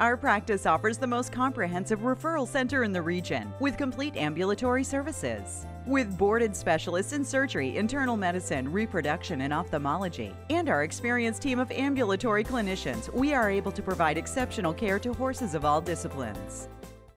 Our practice offers the most comprehensive referral center in the region with complete ambulatory services. With boarded specialists in surgery, internal medicine, reproduction, and ophthalmology, and our experienced team of ambulatory clinicians, we are able to provide exceptional care to horses of all disciplines.